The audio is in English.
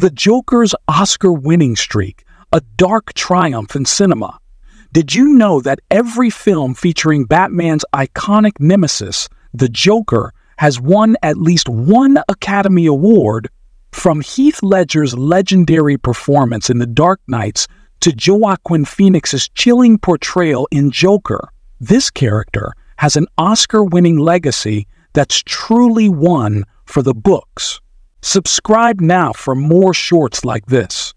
The Joker's Oscar winning streak, a dark triumph in cinema. Did you know that every film featuring Batman's iconic nemesis, the Joker, has won at least one Academy Award? From Heath Ledger's legendary performance in The Dark Knights to Joaquin Phoenix's chilling portrayal in Joker, this character has an Oscar winning legacy that's truly one for the books. Subscribe now for more shorts like this.